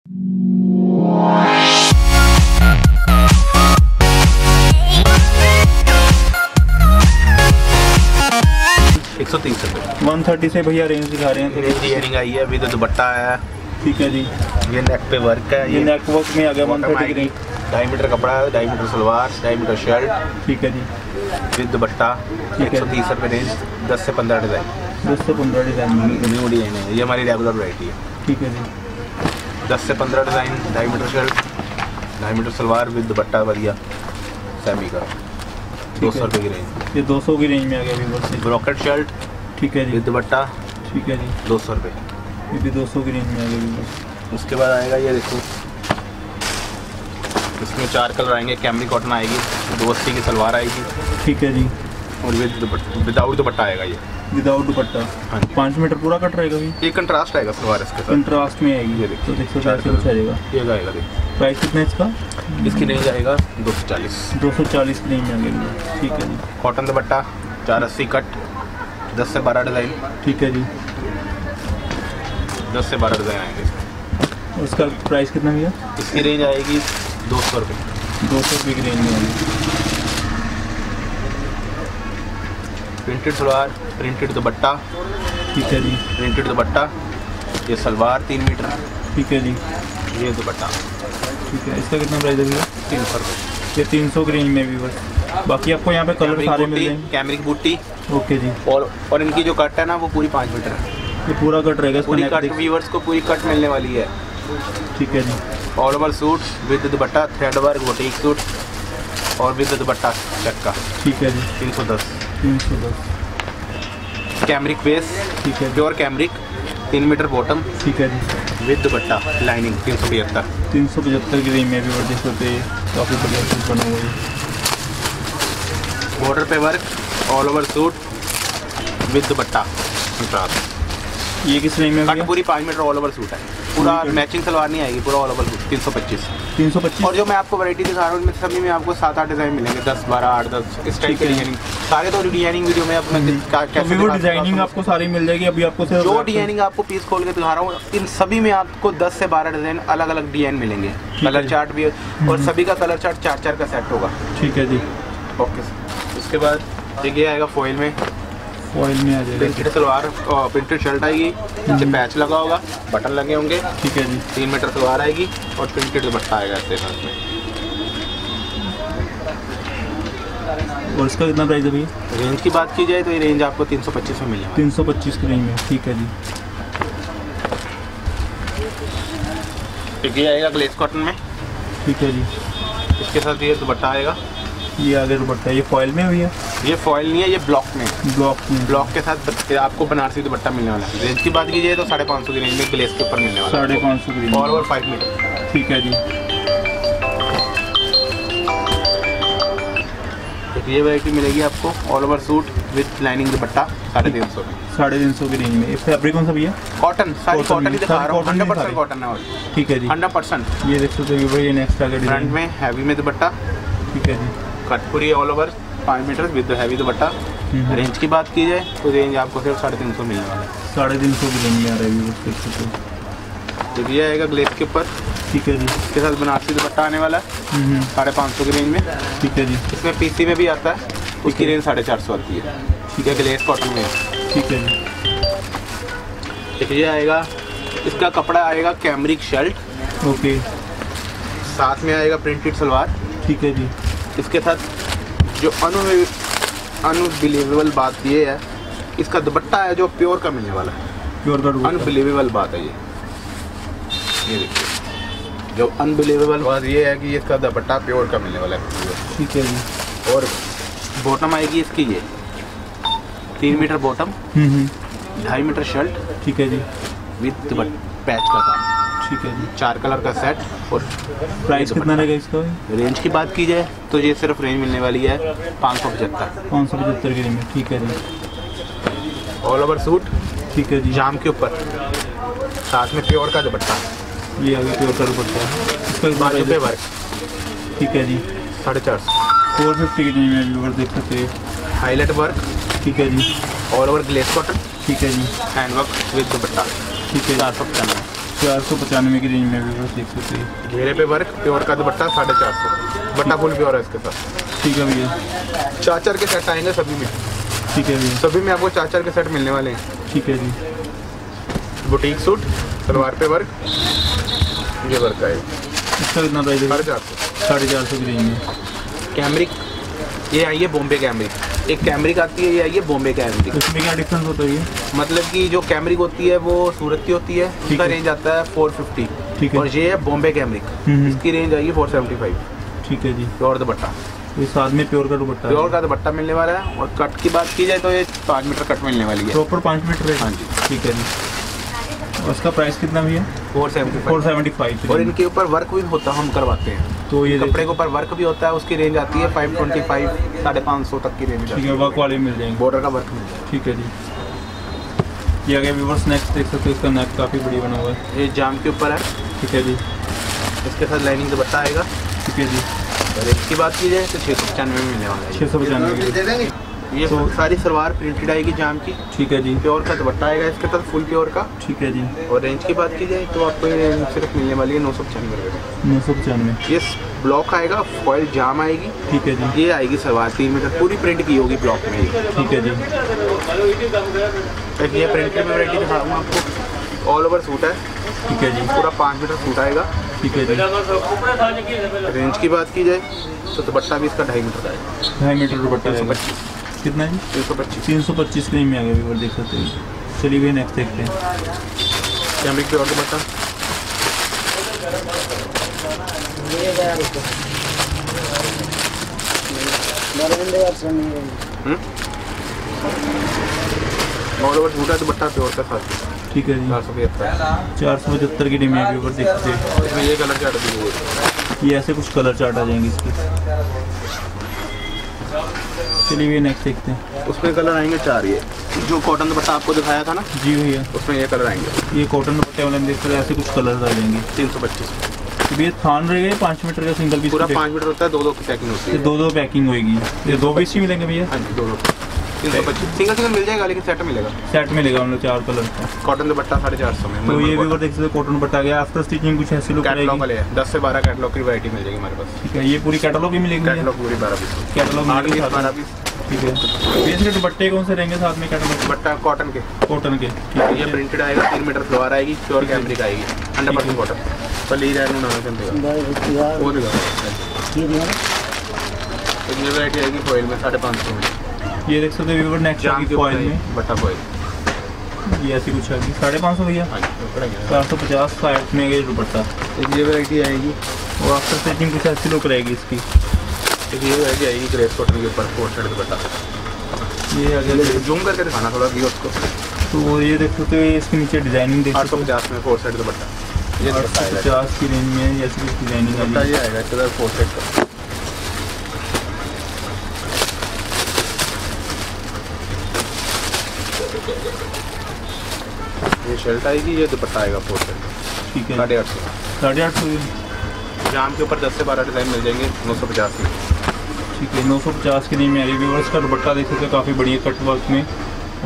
एक सौ तीस रुपये वन थर्टी से भैया रेंज दिखा रहे हैं रेंज ईयरिंग आई है विद दुपट्टा है। ठीक है जी। ये नेक पे वर्क है ये ये नेक वर्क में आ गया वन थर्टी की ढाई मीटर कपड़ा है ढाई मीटर सलवार ढाई मीटर शर्ट ठीक है जी। विद दुपट्टा एक। सौ तीस रुपये रेंज दस से पंद्रह डिज़ाइन दस से पंद्रह डिज़ाइन न्यू डिज़ाइन है ये हमारी रेगुलर वराइटी है। ठीक है जी। दस से पंद्रह डिज़ाइन ढाई मीटर शर्ट ढाई मीटर सलवार विद दुपट्टा बढ़िया सैमी का। दो सौ रुपये की रेंज ये दो सौ की रेंज में आ गया से। ब्रॉकेट शर्ट ठीक है जी। विद दुपट्टा ठीक है जी। दो सौ रुपये ये भी दो सौ की रेंज में आ गया उसके बाद आएगा ये देखो। इसमें चार कलर आएँगे कैमरी कॉटन आएगी दो अस्सी की सलवार आएगी। ठीक है जी। और विद विदाउट दुपट्टा आएगा ये। विदाउट दुपट्टा। हाँ पाँच मीटर पूरा कट रहेगा भी ये कंट्रास्ट आएगा सलवार इसके साथ। कंट्रास्ट में आएगी। ये देखिए, तो देख सकते चार ऐसे कुछ आएगा। ये आएगा देखिए। प्राइस कितना है इसका? इसकी रेंज आएगा दो सौ चालीस। दो सौ चालीस की रेंज में आ गया ठीक है जी। कॉटन दुपट्टा चार अस्सी कट दस से बारह डिज़ाइन ठीक है जी। दस से बारह डिज़ाइन आएँगे इसका। प्राइस कितना भैया? इसकी रेंज आएगी दो सौ रुपये दो सौ रुपये की रेंज में आएगी। प्रिंटेड सलवार प्रिंटेड दुपट्टा ठीक है जी। प्रिंटेड दुपट्टा ये सलवार तीन मीटर। ठीक है जी। ये दुपट्टा। ठीक है इसका कितना प्राइस है भैया? तीन सौ रुपये ये तीन सौ की रेंज में भी बस। बाकी आपको यहाँ पे कलर सारे मिल जाएँगे। कैमरिक बूटी ओके जी। और और इनकी जो कट है ना वो पूरी पाँच मीटर है। ये पूरा कट रहेगा पूरी कट व्यूवर्स को पूरी कट मिलने वाली है। ठीक है जी। All over suit with dupatta thread work boutique suit और विद दुपट्टा चक्का। ठीक है जी। तीन सौ दस। तीन सौ दस। कैमरिक बेस ठीक है प्योर कैमरिक तीन मीटर बॉटम ठीक है जी। विद दुपट्टा लाइनिंग तीन सौ पचहत्तर। तीन सौ पचहत्तर की रेंज में भी देख सकते हैं काफ़ी बढ़िया चीज़ बना हुआ है। बॉर्डर पे work all over suit with dupatta contrast ये किस रेंज में कट पूरी पाँच मीटर ऑल ओवर सूट है। पूरा मैचिंग सलवार नहीं आएगी पूरा ऑल ओवर सूट तीन सौ पच्चीस। तीन सौ पच्चीस। और जो मैं आपको वैरायटी दिखा रहा हूँ उनमें सभी में आपको सात आठ डिज़ाइन मिलेंगे। दस बारह आठ दस इस टाइप के डिज़ाइनिंग सारे तो डिज़ाइनिंग वीडियो में अब मैं क्या- तो डिज़ाइनिंग आपको सारी मिल जाएगी। अभी आपको जो डिज़ाइनिंग आपको पीस खोल के दिखा रहा हूँ इन सभी में आपको 10 से 12 डिज़ाइन अलग अलग डिज़ाइन मिलेंगे कलर चार्ट भी और सभी का कलर चार्ट चार चार का सेट होगा। ठीक है जी। ओके सर उसके बाद देखिए आएगा फॉइल में। फॉइल में आ जाएगा। प्रिंटेड सलवार प्रिंटेड शर्ट आएगी। नीचे पैच लगा होगा। बटन लगे होंगे। ठीक है जी। तीन मीटर सलवार आएगी और प्रिंटेड दुपट्टा आएगा ऐसे साथ में। और इसका कितना प्राइस है भैया? रेंज की बात की जाए तो ये रेंज आपको 325 में सौ पच्चीस की रेंज में ठीक है जी। है। एक ये आएगा ग्लेस कॉटन में। ठीक है जी। इसके साथ ये दुपट्टा आएगा। ये आगे दुपट्टा ये फॉइल में भी है? ये फॉइल नहीं है ये ब्लॉक में। ब्लॉक में। ब्लॉक के साथ आपको बनारसी दुपट्टा मिलने वाला है। रेंज की बात कीजिए तो साढ़े पाँच सौ की रेंज में ग्लेस के ऊपर मिलने वाला साढ़े पाँच सौ की ओवर फाइव मीटर ठीक है जी। ये वैरायटी मिलेगी आपको all over suit with lining dupatta साढ़े तीन सौ साढ़े तीन सौ की रेंज में। ये फैब्रिक कौन सा भैया? कॉटन सारी कॉटन ही दिखा रहा हूँ। हंड्रेड परसेंट कॉटन है ठीक है जी। हंड्रेड परसेंट ये देख सकते हो भैया नेक्स्ट आगे फ्रंट में हैवी में दुपट्टा। ठीक है जी। कटपुरी ऑल ओवर पाँच मीटर विद हैवी दुपट्टा। हम्म। रेंज की बात की जाए तो रेंज आपको सिर्फ़ साढ़े तीन सौ मिलने वाला है। साढ़े तीन सौ की रेंज में आ रहा है तो। ये आएगा ग्लेस के ऊपर ठीक है जी। इसके साथ बनारसी दुपट्टा आने वाला है हम्म, हम्म, साढ़े पाँच सौ की रेंज में। ठीक है जी। इसमें पीसी में भी आता है उसकी रेंज साढ़े चार सौ आती है। ठीक है। ग्लेस कॉटन में ठीक है जी। ये आएगा इसका कपड़ा आएगा कैमरिक शर्ट ओके। साथ में आएगा प्रिंटेड सलवार। ठीक है जी। इसके साथ जो अनु अनबिलीवेबल बात ये है इसका दुपट्टा है जो प्योर का मिलने वाला है। प्योर का अनबिलीवेबल बात है ये। ये देखिए जो अनबिलीवेबल बात ये है कि इसका दुपट्टा प्योर का मिलने वाला है। ठीक है जी। और बॉटम आएगी इसकी ये। तीन मीटर बॉटम हम्म, हम्म, ढाई मीटर शर्ट ठीक है जी। विथ पैच का काम। ठीक है जी। चार कलर का सेट और प्राइस कितना रहेगा इसका रेंज की बात की जाए तो ये सिर्फ़ रेंज मिलने वाली है पाँच सौ पचहत्तर। पाँच सौ पचहत्तर की रेंज में ठीक है जी। ऑल ओवर सूट ठीक है जी। जाम के ऊपर। साथ में प्योर का दुपट्टा। ये आगे प्योर का दुपट्टा है। इसका बाजू प्राइस वर्क ठीक है जी। साढ़े चार सौ। फोर फिफ्टी की रेंज में देख सकते हैं। हाईलाइट वर्क ठीक है जी। ऑल ओवर ग्लेस कॉटन ठीक है जी। Hand work with dupatta. ठीक है चार सौ पचानवे चार सौ पचानवे की रेंज में भी बस देख सकते हैं। घेरे पे वर्क प्योर का दुपट्टा साढ़े चार सौ। दुपट्टा फुल प्योर है इसके साथ। ठीक है भैया। चार चार के सेट आएँगे सभी में। ठीक है भैया। सभी में आपको चार चार के सेट मिलने वाले हैं। ठीक है जी। बुटीक सूट सलवार पे वर्क ये वर्क आएगा। इसका कितना प्राइस साढ़े चार सौ। साढ़े चार सौ की रेंज में। कैमरिक ये आई है बॉम्बे कैमरिक एक कैमरिक आती है ये आई है बॉम्बे कैमरिक उसमें क्या डिफरेंस होता है ये? मतलब कि जो कैमरिक होती है वो सूरत की होती है उसका रेंज आता है फोर फिफ्टी है। और ये है बॉम्बे कैमरिक हम्म। इसकी रेंज आएगी फोर सेवेंटी फाइव ठीक है जी। प्योर दुपट्टा. ये साथ में प्योर का दुपट्टा प्योर का दुपट्टा मिलने वाला है और कट की बात की जाए तो ये पाँच मीटर कट मिलने वाली है। प्रॉपर पाँच मीटर है। हाँ जी। ठीक है जी। इसका प्राइस कितना भी है? Four seventy four seventy five और इनके ऊपर वर्क भी होता है हम करवाते हैं। तो ये कपड़े के ऊपर वर्क भी होता है उसकी रेंज आती है फाइव ट्वेंटी फाइव साढ़े पाँच सौ तक की रेंज ठीक है है। वर्क वाले मिल जाएँगे। बॉर्डर का वर्क मिल जाएगा। ठीक है जी। ये अगर व्यूवर्स नेक्स्ट देख सकते हो इसका नेक काफ़ी बड़ी बना हुआ है। ये जाम के ऊपर है। ठीक है जी। इसके साथ लाइनिंग दुपट्टा आएगा। ठीक है जी। और इसकी बात की जाए तो छः सौ पचानवे में मिलने वाला है। छः सौ पचानवे ये तो- सारी सलवार प्रिंटेड आएगी जाम की। ठीक है जी। प्योर का दुपट्टा आएगा इसके साथ फुल प्योर का। ठीक है जी। और रेंज की बात की जाए तो आपको ये सिर्फ़ मिलने वाली है नौ सौ पचानवे नौ सौ पचानवे। ये ब्लॉक आएगा फॉइल जाम आएगी। ठीक है जी। ये आएगी सलवार तीन मीटर पूरी प्रिंट की होगी ब्लॉक में ठीक है जी। एक ये प्रिंटेड में वैरायटी दिखा आपको। ऑल ओवर सूट है। ठीक है जी। पूरा पाँच मीटर सूट आएगा। ठीक है जी। रेंज की बात की जाए तो दुपट्टा भी इसका ढाई मीटर का है। ढाई मीटर दुपट्टा पच्चीस। कितना? जी तीन सौ पच्चीस की में आ गया व्यूवर देख सकते हैं। चलिए भैया नेक्स्ट देखते हैं। Cambric pure dupatta all over dupatta pure का साथ ठीक है जी। चार सौ पचहत्तर। चार सौ पचहत्तर की डिमी है व्यूवर देख सकते हैं ये कलर चार्ट है। ये ऐसे कुछ कलर चार्ट आ जाएँगे इसके। चलिए भैया नेक्स्ट देखते हैं। उसमें कलर आएँगे चार ये। जो कॉटन दुपट्टा आपको दिखाया था ना? जी भैया। उसमें ये कलर आएँगे। ये कॉटन दुपट्टे वाले देख सकते ऐसे कुछ कलर आ जाएँगे। तीन सौ पच्चीस। तो भैया थान रहेगा ये पाँच मीटर का सिंगल पीस पूरा पाँच मीटर होता है दो दो की पैकिंग होती है। दो दो पैकिंग होगी ये दो पीस ही मिलेंगे भैया? हाँ जी दो दो तीन सौ पच्चीस। सिंगल सिंगल मिल जाएगा लेकिन सेट मिलेगा। सेट मिलेगा हम लोग चार कलर का। कॉटन दुपट्टा साढ़े चार सौ में तो ये भी देख सकते हो कॉटन दुपट्टा गया। आफ्टर स्टिचिंग कुछ ऐसी लुक कैटलॉग वाले दस से बारह कैटलॉग की वैरायटी मिल जाएगी हमारे पास। ठीक है ये पूरी कैटलॉग ही मिलेगी। भैया? कैटलॉग पूरी बारह पीस कैटलॉग आठ पीस बारह पीस ठीक है। ये दुपट्टे कौन से रहेंगे साथ में कैटलॉग दुपट्टा कॉटन के। कॉटन के। ठीक है ये प्रिंटेड आएगा तीन मीटर आएगी प्योर कैमरिक आएगी हंड्रेड परसेंट कॉटन पली रहने ना चलते वो दिखा तो ये वैरायटी आएगी फॉइल में साढ़े पाँच सौ में। ये देख सकते हो व्यूवर नेक्स्ट फॉइल में। फॉइल ये ऐसी कुछ आएगी साढ़े पाँच सौ भैया। हाँ। चार सौ पचास साठ में ये दुपट्टा। एक ये वैरायटी आएगी। और आफ्टर स्टिचिंग कुछ ऐसी लुक रहेगी इसकी। एक ये वैरायटी आएगी ग्रेस कॉटन के ऊपर फोर साइड दुपट्टा। ये आगे जूम करके दिखाना थोड़ा व्यू उसको। तो ये देख सकते हो इसके नीचे डिज़ाइनिंग देख आठ सौ पचास में फोर साइड दुपट्टा ये पचास की रेंज में ऐसी कुछ डिज़ाइनिंग आएगा। फोर साइड का। ये शर्ट आएगी ये दुपट्टा आएगा फोर साइड ठीक है। साढ़े आठ सौ। साढ़े आठ सौ जाम के ऊपर दस से बारह डिज़ाइन मिल जाएँगे नौ सौ पचास में ठीक है नौ सौ पचास के रेंज में आ रही है व्यूवर्स का दुपट्टा देख सकते हो काफ़ी बढ़िया कट वर्क में।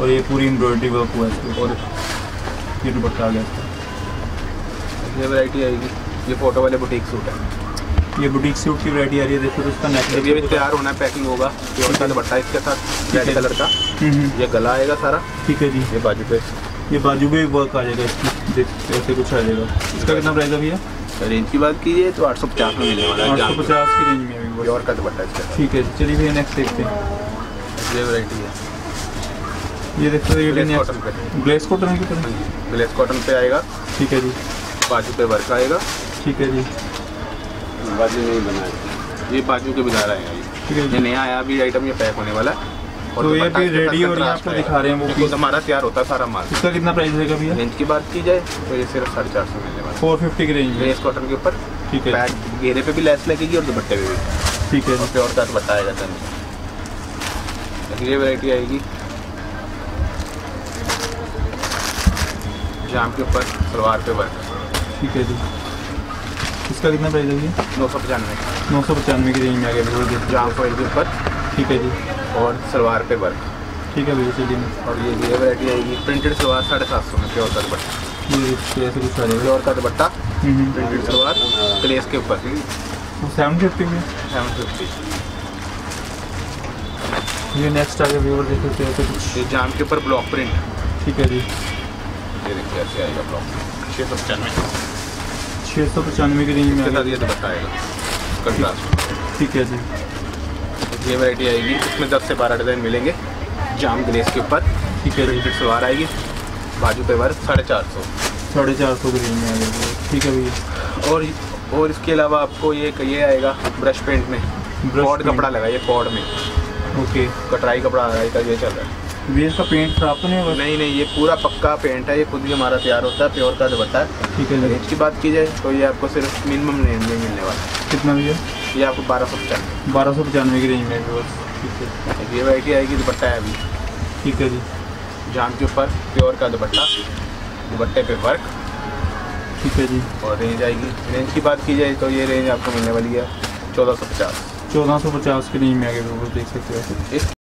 और ये पूरी एम्ब्रॉयडरी वर्क हुआ है इसके और ये दुपट्टा आ गया इसका। ये वैरायटी आएगी। ये फ़ोटो वाले बुटीक सूट है। ये बुटीक सूट की वैरायटी आ रही है देखो तो इसका जब ये भी तैयार होना है पैकिंग होगा प्योर का दुपट्टा इसके साथ रेड कलर का। ये गला आएगा सारा? ठीक है जी। ये बाजू पे। ये बाजू में वर्क आ जाएगा इसकी। देख ऐसे कुछ आ जाएगा। इसका कितना प्राइस है भैया? रेंज की बात कीजिए तो आठ सौ पचास में मिलने वाला है आठ सौ पचास की रेंज में प्योर का दुपट्टा इसका। ठीक है चलिए भैया नेक्स्ट देखते हैं। ये वैरायटी है। ये देखते हो ये ग्लेस कॉटन पे। ग्लेस कॉटन कितना ग्लेस कॉटन पे आएगा। ठीक है जी। बाजू पे वर्क आएगा। ठीक है जी। बाजू नहीं बनाएगा ये बाजू के बिना आएगा ठीक है ये नया आया अभी आइटम ये पैक होने वाला है। तो ये भी ready और आपको दिखा रहे हैं वो piece। हमारा तैयार होता है सारा माल। इसका कितना प्राइस रहेगा भैया? रेंज की बात की जाए तो ये सिर्फ़ साढ़े चार सौ मिलने वाला फोर फिफ्टी की रेंज है। में ग्लेस कॉटन के ऊपर ठीक है। घेरे पे भी लेस लगेगी और दुपट्टे पे भी। ठीक है। और प्योर का दुपट्टा आएगा तन ये वैरायटी आएगी। जाम के ऊपर सलवार पे वर्क ठीक है जी। इसका कितना प्राइस है नौ सौ पचानवे। नौ सौ पचानवे की रेंज में आ गया। जाम के ऊपर। ठीक है जी। और सलवार पे वर्क ठीक है भैया चलिए। और ये ये वैरायटी आएगी प्रिंटेड सलवार साढ़े सात सौ में प्योर का दुपट्टा। ये प्योर का दुपट्टा हम्म, प्रिंटेड सलवार ग्लेस के ऊपर। तो सेवन फिफ्टी में? सेवन फिफ्टी ये नेक्स्ट आ गया व्यूवर देख सकते हैं कुछ। ये जाम के ऊपर ब्लॉक प्रिंट ठीक है जी। ये देखिए ऐसे आएगा ब्लॉक छः सौ पचानवे। छः सौ पचानवे की रेंज में ये दुपट्टा आएगा। कंट्रास्ट ठीक है जी। ये वैरायटी आएगी। इसमें दस से बारह डिज़ाइन मिलेंगे। जाम ग्लेस के ऊपर। ठीक है प्रिंटेड सलवार आएगी। बाजू पे वर्क साढ़े चार सौ। साढ़े चार सौ की रेंज में आएगी। ठीक है भैया। और और इसके अलावा आपको ये ये आएगा ब्रश पेंट में। ब्रॉड पॉड कपड़ा लगाइए ये पॉड में। ओके। कटराई कपड़ा आ रहा है ये चल रहा है। भैया इसका पेंट खराब तो नहीं होगा? नहीं नहीं ये पूरा पक्का पेंट है ये खुद ही हमारा तैयार होता है प्योर का दुपट्टा। है ठीक है रेंज की बात की जाए तो ये आपको सिर्फ़ मिनिमम रेंज में मिलने वाला है। कितना भैया ये आपको बारह सौ पचानवे। बारह सौ पचानवे की रेंज में ठीक है। ये वैरायटी आएगी दुपट्टा है अभी। ठीक है जी। जाम के ऊपर प्योर का दुपट्टा। दुपट्टे पे वर्क ठीक है जी। और रेंज आएगी। रेंज की बात की जाए तो ये रेंज आपको मिलने वाली है चौदह सौ पचास। चौदह सौ पचास की रेंज में आ गया व्यूअर्स देख सकते हो